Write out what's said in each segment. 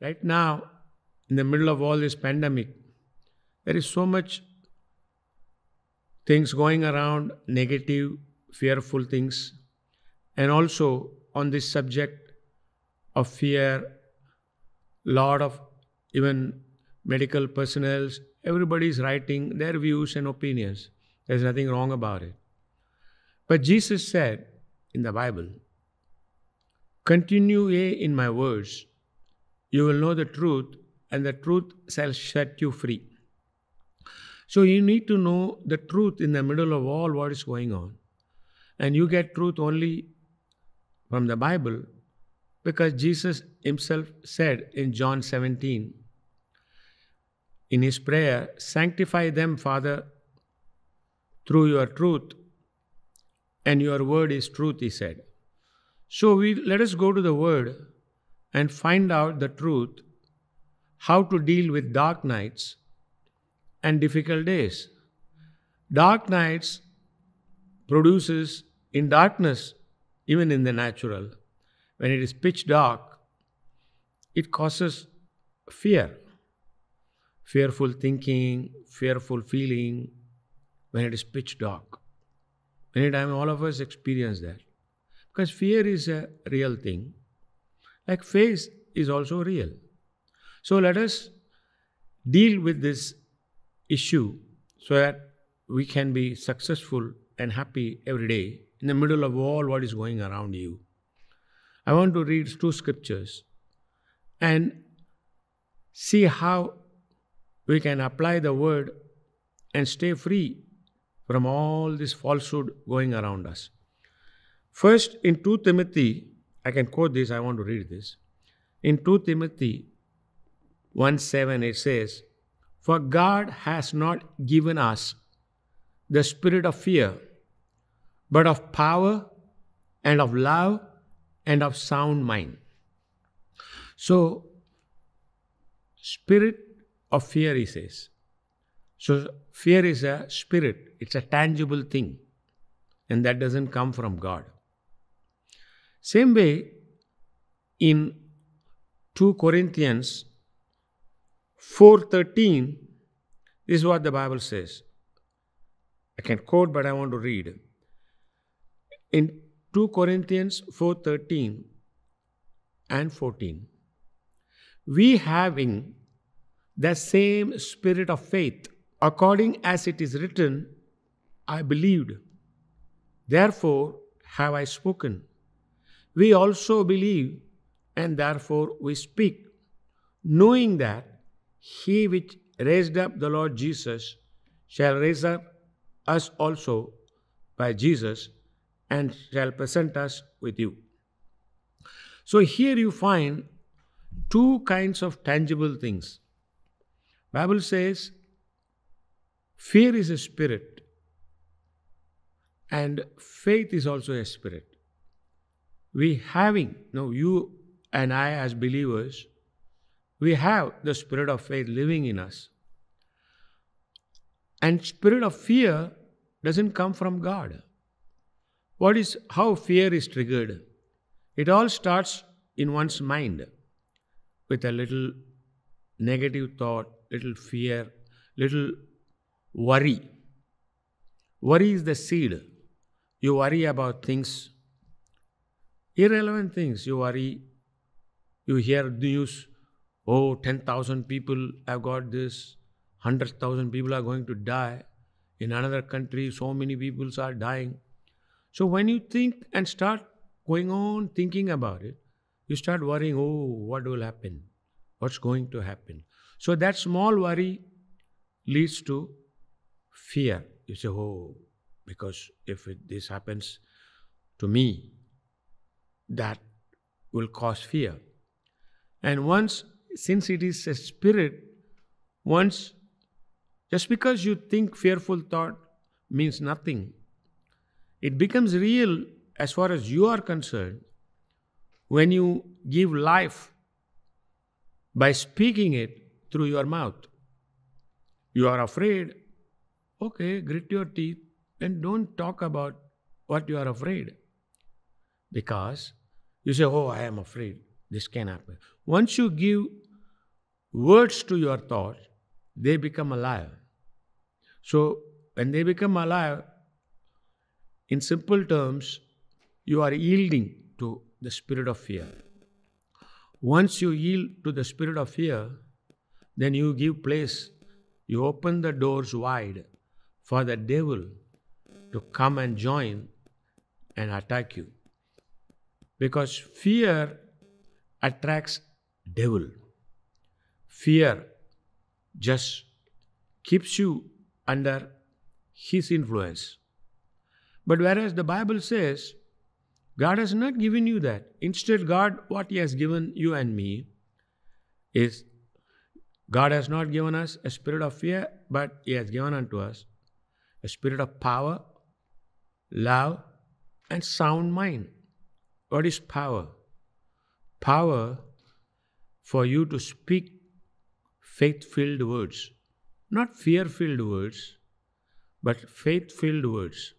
Right now, in the middle of all this pandemic, there is so much things going around, negative, fearful things, and also on this subject of fear, lot of even medical personnel, everybody is writing their views and opinions. There's nothing wrong about it. But Jesus said in the Bible, Continue ye in my words, you will know the truth, and the truth shall set you free. So you need to know the truth in the middle of all what is going on. And you get truth only from the Bible because Jesus himself said in John 17, in his prayer, Sanctify them, Father, through your truth, and your word is truth, he said. So we let us go to the word and find out the truth, how to deal with dark nights and difficult days. Dark nights produces in darkness, even in the natural, when it is pitch dark, it causes fear, fearful thinking, fearful feeling when it is pitch dark. Many times all of us experience that. Because fear is a real thing. Like faith is also real. So let us deal with this issue so that we can be successful and happy every day in the middle of all what is going around you. I want to read two scriptures and see how we can apply the word and stay free from all this falsehood going around us. First, in 2 Timothy, I can quote this, I want to read this. In 2 Timothy 1 7, it says, For God has not given us the spirit of fear, but of power and of love and of sound mind. So, spirit of fear, he says. So, fear is a spirit, it's a tangible thing, and that doesn't come from God. Same way, in 2 Corinthians 4:13, this is what the Bible says. I can quote, but I want to read. In 2 Corinthians 4:13 and 14, we having the same spirit of faith, according as it is written, I believed, therefore have I spoken. We also believe, and therefore we speak, knowing that he which raised up the Lord Jesus shall raise up us also by Jesus and shall present us with you. So here you find two kinds of tangible things. Bible says fear is a spirit and faith is also a spirit. We having, no, you and I as believers, we have the spirit of faith living in us. And spirit of fear doesn't come from God. What is how fear is triggered? It all starts in one's mind with a little negative thought, little fear, little worry. Worry is the seed. You worry about things, irrelevant things. You worry, you hear news, oh, 10,000 people have got this, 100,000 people are going to die. In another country, so many people are dying. So when you think and start going on thinking about it, you start worrying, oh, what will happen? What's going to happen? So that small worry leads to fear. You say, oh, because if it, this happens to me, that will cause fear. And once, since it is a spirit, once, just because you think fearful thought means nothing, it becomes real as far as you are concerned when you give life by speaking it through your mouth. You are afraid, okay, grit your teeth and don't talk about what you are afraid. Because you say, Oh, I am afraid, this can happen. Once you give words to your thoughts, they become alive. So, when they become alive, in simple terms, you are yielding to the spirit of fear. Once you yield to the spirit of fear, then you give place, you open the doors wide for the devil to come and join and attack you. Because fear attracts devil. Fear just keeps you under his influence. But whereas the Bible says, God has not given you that. Instead, God, what He has given you and me is God has not given us a spirit of fear, but He has given unto us a spirit of power, love, and sound mind. What is power? Power for you to speak faith filled words, not fear filled words, but faith filled words.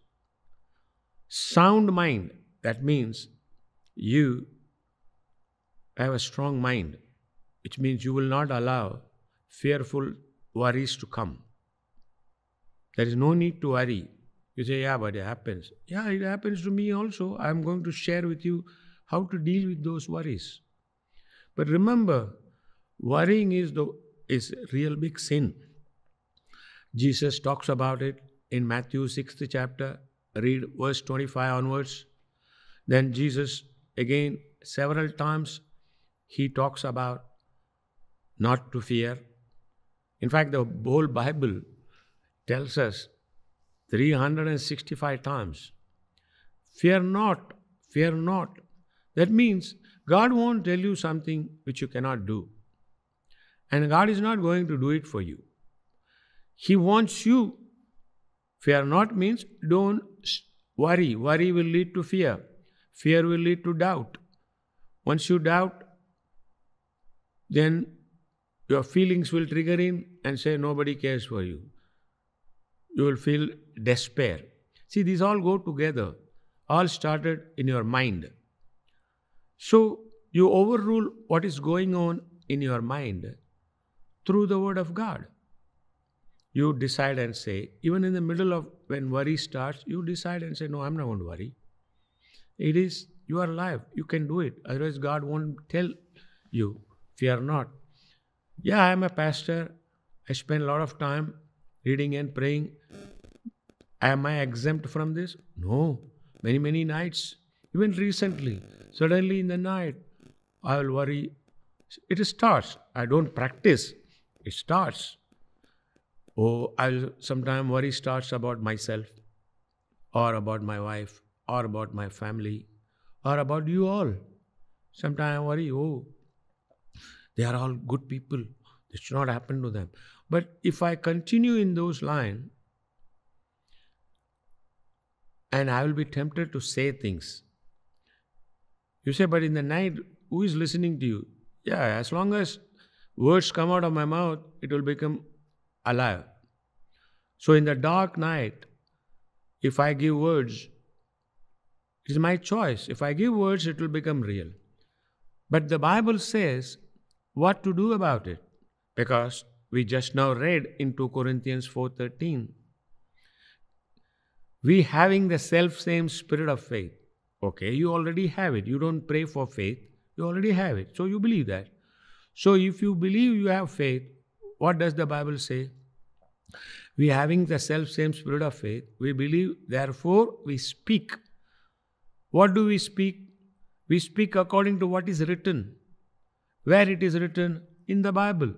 Sound mind, that means you have a strong mind, which means you will not allow fearful worries to come. There is no need to worry. You say, yeah, but it happens. Yeah, it happens to me also. I'm going to share with you how to deal with those worries. But remember, worrying is the is real big sin. Jesus talks about it in Matthew 6th chapter. Read verse 25 onwards. Then Jesus again several times he talks about not to fear. In fact, the whole Bible tells us 365 times fear not, fear not. That means God won't tell you something which you cannot do. And God is not going to do it for you. He wants you. Fear not means don't worry. Worry will lead to fear. Fear will lead to doubt. Once you doubt, then your feelings will trigger in and say nobody cares for you. You will feel despair. See, these all go together. All started in your mind. So you overrule what is going on in your mind through the Word of God. You decide and say, even in the middle of when worry starts, you decide and say, No, I'm not going to worry. It is, you are alive. You can do it. Otherwise, God won't tell you, fear not. Yeah, I'm a pastor. I spend a lot of time reading and praying. Am I exempt from this? No. Many, many nights, even recently, suddenly in the night, I will worry. It starts. I don't practice. It starts. Oh, I'll sometimes worry starts about myself, or about my wife, or about my family, or about you all. Sometimes I worry, oh, they are all good people. This should not happen to them. But if I continue in those lines, and I will be tempted to say things. You say, but in the night, who is listening to you? Yeah, as long as words come out of my mouth, it will become alive. So in the dark night, if I give words, it is my choice. If I give words, it will become real. But the Bible says what to do about it because we just now read in 2 Corinthians 4:13 we having the self same spirit of faith. Okay you already have it. You don't pray for faith. You already have it. So you believe that. So if you believe you have faith what does the bible say? We having the self same spirit of faith we believe therefore we speak. What do we speak? We speak according to what is written. Where it is written? In the bible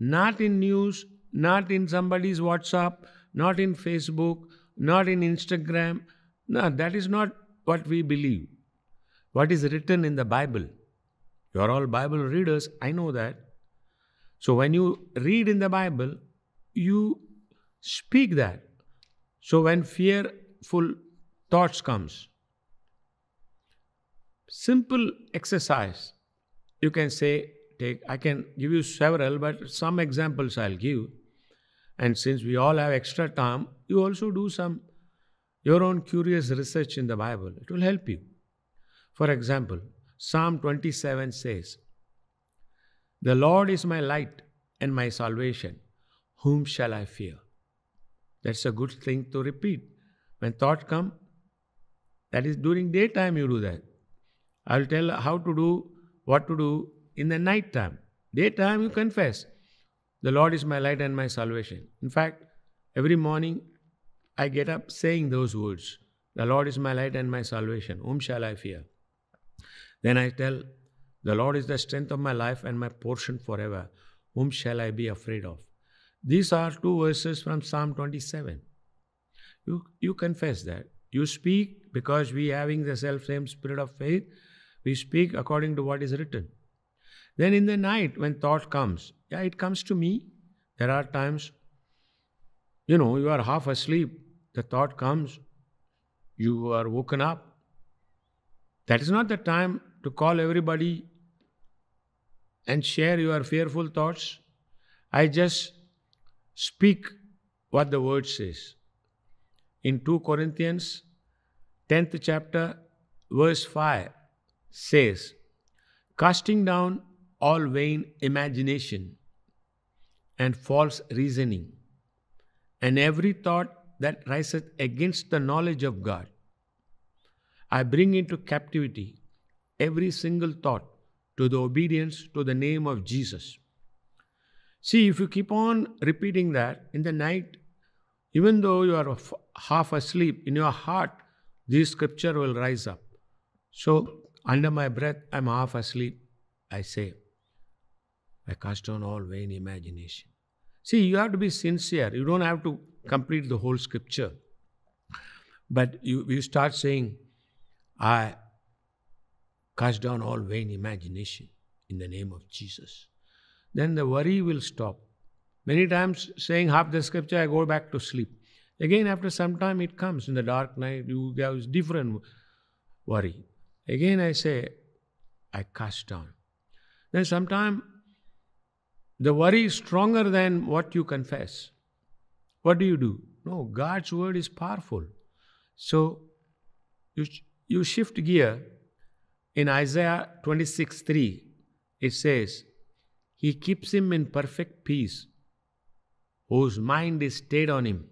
not in news, not in somebody's WhatsApp, not in Facebook, not in Instagram. No, that is not what we believe. What is written in the Bible. You are all Bible readers, I know that. So when you read in the Bible, you speak that. So when fearful thoughts comes, simple exercise, you can say, take i can give you several but some examples i'll give and since we all have extra time you also do some your own curious research in the bible it will help you for example psalm 27 says The Lord is my light and my salvation. Whom shall I fear? That's a good thing to repeat. When thought come, that is during daytime you do that. I'll tell how to do, what to do in the night time. Daytime you confess, the Lord is my light and my salvation. In fact, every morning I get up saying those words. The Lord is my light and my salvation. Whom shall I fear? Then I tell, The Lord is the strength of my life and my portion forever. Whom shall I be afraid of? These are two verses from Psalm 27. You, you confess that. You speak because we having the self same spirit of faith, we speak according to what is written. Then in the night, when thought comes, yeah, it comes to me. There are times, you know, you are half asleep, the thought comes, you are woken up. That is not the time to call everybody and share your fearful thoughts. I just speak what the word says. In 2 Corinthians 10th chapter verse 5 says, casting down all vain imagination and false reasoning and every thought that riseth against the knowledge of God. I bring into captivity every single thought to the obedience to the name of Jesus. See, if you keep on repeating that in the night, even though you are half asleep, in your heart, this scripture will rise up. So, under my breath, I'm half asleep. I say, I cast down all vain imagination. See, you have to be sincere. You don't have to complete the whole scripture. But you, you start saying, I cast down all vain imagination in the name of Jesus. Then the worry will stop. Many times, saying half the scripture, I go back to sleep. Again, after some time, it comes in the dark night, you have a different worry. Again, I say, I cast down. Then sometime the worry is stronger than what you confess. What do you do? No, God's word is powerful. So you, you shift gear. In Isaiah 26 3, it says, He keeps him in perfect peace, whose mind is stayed on him,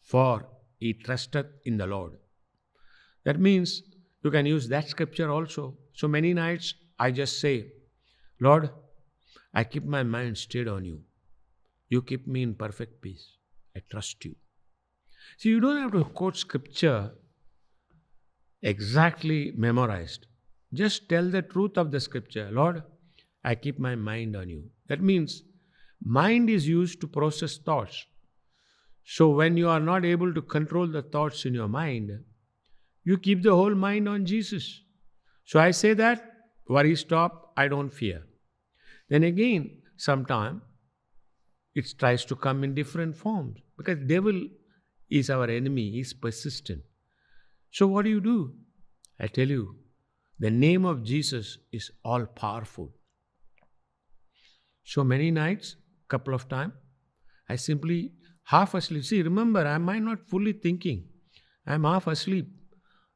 for he trusteth in the Lord. That means you can use that scripture also. So many nights I just say, Lord, I keep my mind stayed on you. You keep me in perfect peace. I trust you. See, you don't have to quote scripture exactly memorized. Just tell the truth of the scripture. Lord, I keep my mind on you. That means mind is used to process thoughts. So when you are not able to control the thoughts in your mind, you keep the whole mind on Jesus. So I say that, worry stop, I don't fear. Then again, sometime it tries to come in different forms because devil is our enemy, he's persistent. So what do you do? I tell you, the name of Jesus is all powerful. So many nights, couple of times, I simply half asleep. See, remember, I not fully thinking. I am half asleep.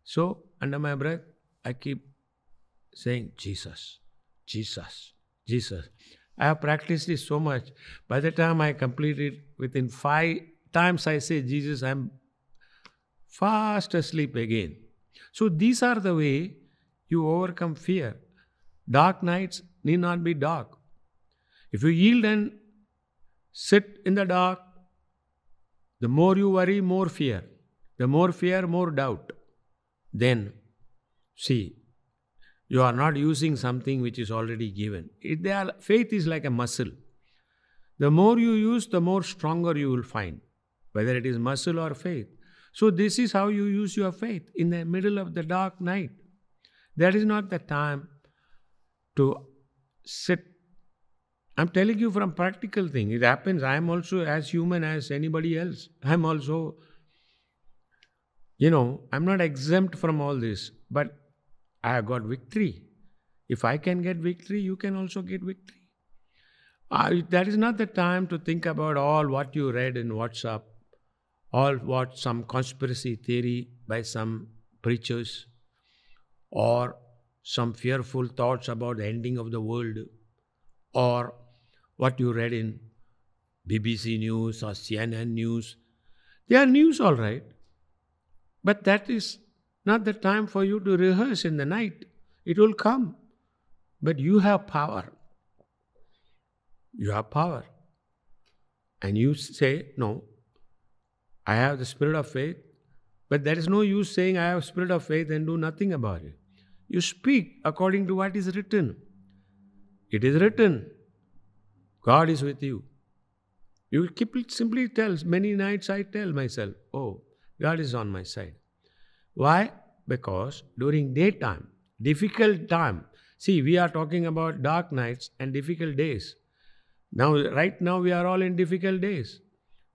So under my breath, I keep saying Jesus, Jesus, Jesus. I have practiced this so much. By the time I complete it, within five times I say, Jesus, I'm fast asleep again. So these are the way you overcome fear. Dark nights need not be dark. If you yield and sit in the dark, the more you worry, more fear. The more fear, more doubt. Then, see, you are not using something which is already given. It, are, faith is like a muscle. The more you use, the more stronger you will find, whether it is muscle or faith. So, this is how you use your faith in the middle of the dark night. That is not the time to sit. I'm telling you from practical thing. It happens. I am also as human as anybody else. I'm also, you know, I'm not exempt from all this. But I have got victory. If I can get victory, you can also get victory. Uh, that is not the time to think about all what you read in WhatsApp, all what some conspiracy theory by some preachers, or some fearful thoughts about the ending of the world, or what you read in BBC News or CNN News. They are news, all right. But that is not the time for you to rehearse in the night. It will come. But you have power. You have power. And you say, No, I have the spirit of faith. But there is no use saying I have spirit of faith and do nothing about it. You speak according to what is written. It is written, God is with you. You keep it simply tell. Many nights I tell myself, Oh, God is on my side. Why? Because during daytime, difficult time, see, we are talking about dark nights and difficult days. Now, right now, we are all in difficult days.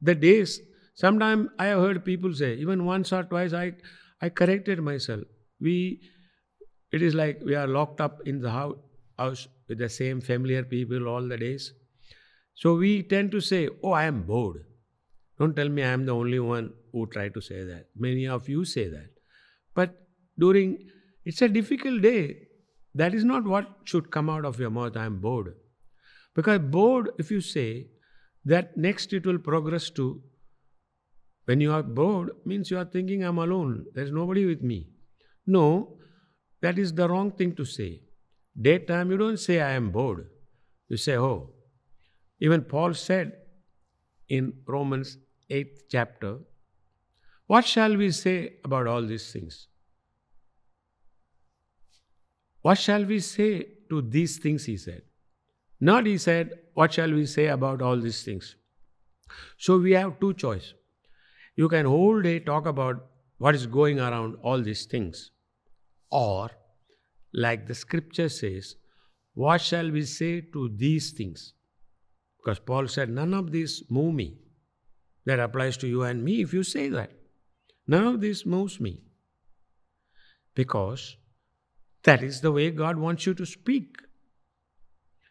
The days, sometimes I have heard people say, even once or twice, I, I corrected myself. We, it is like we are locked up in the house, house with the same familiar people all the days. So we tend to say, Oh, I am bored. Don't tell me I am the only one who try to say that. Many of you say that. But during, it's a difficult day. That is not what should come out of your mouth. I am bored. Because bored, if you say, that next it will progress to when you are bored means you are thinking I'm alone. There's nobody with me. No, that is the wrong thing to say. Daytime, you don't say I am bored. You say, oh. Even Paul said in Romans 8th chapter, what shall we say about all these things? What shall we say to these things, he said. Not he said, What shall we say about all these things? So we have two choice. You can whole day talk about what is going around all these things. Or, like the scripture says, what shall we say to these things? Because Paul said, None of these move me. That applies to you and me if you say that. None of this moves me. Because that is the way God wants you to speak.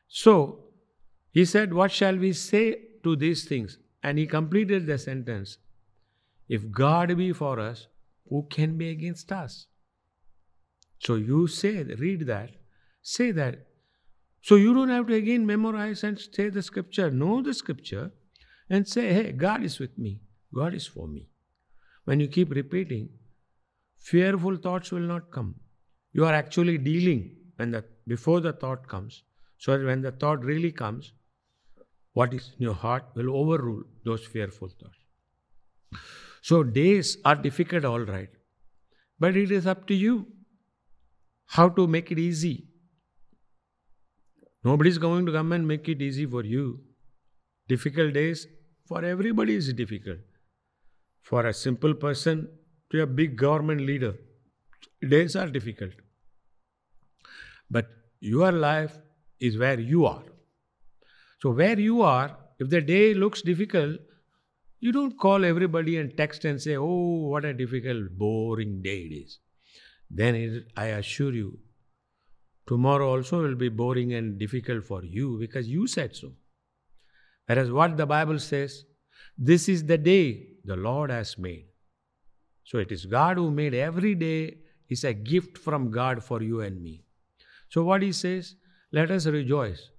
So, he said, What shall we say to these things? And he completed the sentence If God be for us, who can be against us? So you say, read that, say that. So you don't have to again memorize and say the scripture. Know the scripture and say, Hey, God is with me, God is for me. When you keep repeating, fearful thoughts will not come. You are actually dealing when the before the thought comes, so that when the thought really comes, what is in your heart will overrule those fearful thoughts. So days are difficult, all right, but it is up to you how to make it easy. Nobody is going to come and make it easy for you. Difficult days for everybody is difficult for a simple person to a big government leader. Days are difficult. But your life is where you are. So, where you are, if the day looks difficult, you don't call everybody and text and say, Oh, what a difficult, boring day it is. Then it, I assure you, tomorrow also will be boring and difficult for you because you said so. Whereas what the Bible says, this is the day the Lord has made. So it is God who made every day is a gift from God for you and me. So what he says, let us rejoice.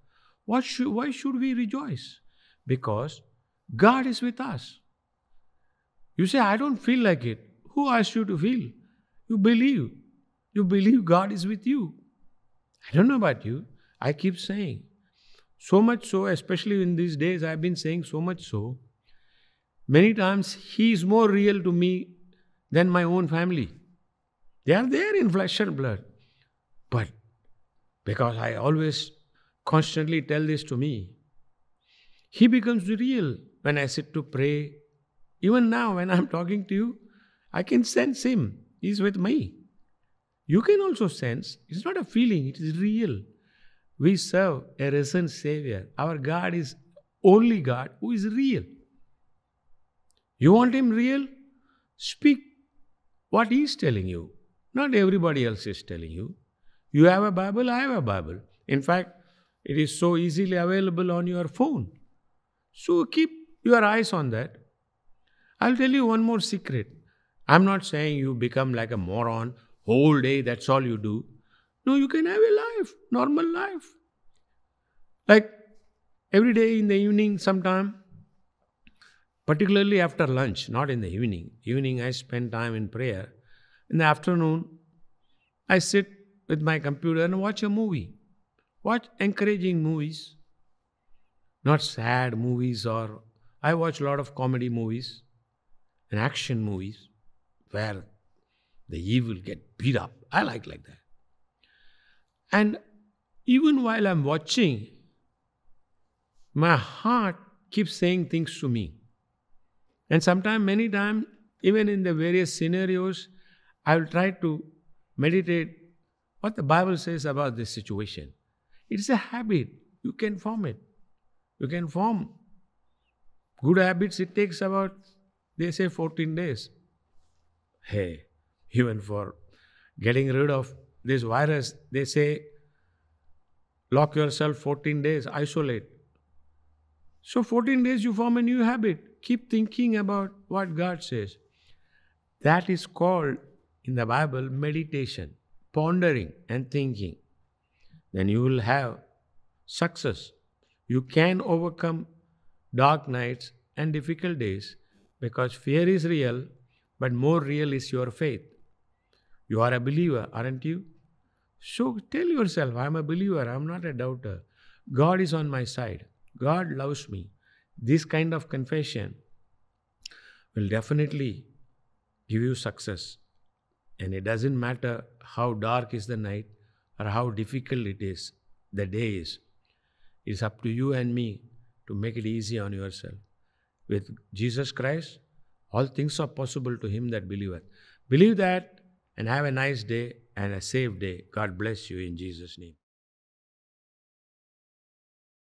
What should, why should we rejoice? Because God is with us. You say, I don't feel like it. Who asked you to feel? You believe. You believe God is with you. I don't know about you. I keep saying. So much so, especially in these days, I've been saying so much so Many times he is more real to me than my own family. They are there in flesh and blood. But because I always constantly tell this to me, he becomes real when I sit to pray. Even now, when I'm talking to you, I can sense him. He's with me. You can also sense, it's not a feeling, it is real. We serve a risen Savior. Our God is only God who is real. You want Him real? Speak what He is telling you. Not everybody else is telling you. You have a Bible, I have a Bible. In fact, it is so easily available on your phone. So keep your eyes on that. I'll tell you one more secret. I'm not saying you become like a moron, whole day, that's all you do. No, you can have a life, normal life. Like Every day in the evening, sometime, particularly after lunch, not in the evening. Evening, I spend time in prayer. In the afternoon, I sit with my computer and watch a movie. Watch encouraging movies, not sad movies or I watch a lot of comedy movies and action movies where the evil get beat up. I like like that. And even while I'm watching, my heart keeps saying things to me. And sometimes, many times, even in the various scenarios, I will try to meditate what the Bible says about this situation. It's a habit. You can form it. You can form good habits. It takes about, they say, 14 days. Hey, even for getting rid of this virus, they say, lock yourself 14 days, isolate. So, 14 days you form a new habit. Keep thinking about what God says. That is called in the Bible meditation, pondering and thinking. Then you will have success. You can overcome dark nights and difficult days because fear is real, but more real is your faith. You are a believer, aren't you? So tell yourself, I'm a believer, I'm not a doubter. God is on my side. God loves me. This kind of confession will definitely give you success. And it doesn't matter how dark is the night or how difficult it is, the day is. It's up to you and me to make it easy on yourself. With Jesus Christ, all things are possible to him that believeth. Believe that and have a nice day and a safe day. God bless you in Jesus' name.